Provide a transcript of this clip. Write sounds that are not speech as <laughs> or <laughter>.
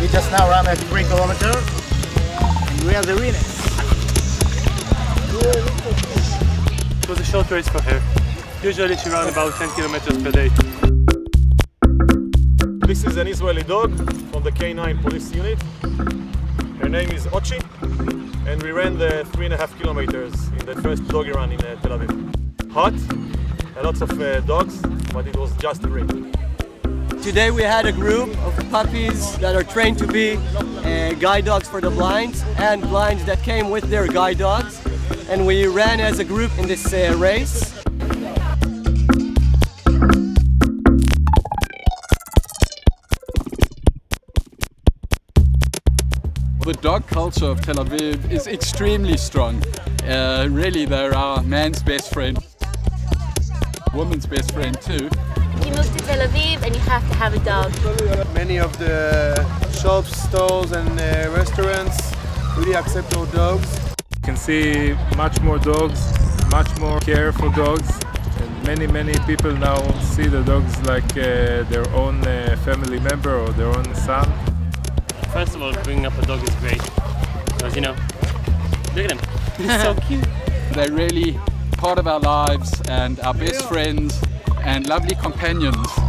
We just now ran a three kilometer and we are the winners. It was a short race for her. Usually she runs about 10 kilometers per day. This is an Israeli dog from the K9 police unit. Her name is Ochi, and we ran the three and a half kilometers in the first doggy run in uh, Tel Aviv. Hot, and lots of uh, dogs, but it was just a ring. Today we had a group of puppies that are trained to be uh, guide dogs for the blinds and blinds that came with their guide dogs. And we ran as a group in this uh, race. The dog culture of Tel Aviv is extremely strong. Uh, really, they're our man's best friend, woman's best friend too. You move to Tel Aviv and you have to have a dog. Many of the shops, stores and uh, restaurants really accept our dogs. You can see much more dogs, much more care for dogs. And many, many people now see the dogs like uh, their own uh, family member or their own son. First of all, bringing up a dog is great. Because, you know, look at him. <laughs> He's so cute. They're really part of our lives and our best friends and lovely companions.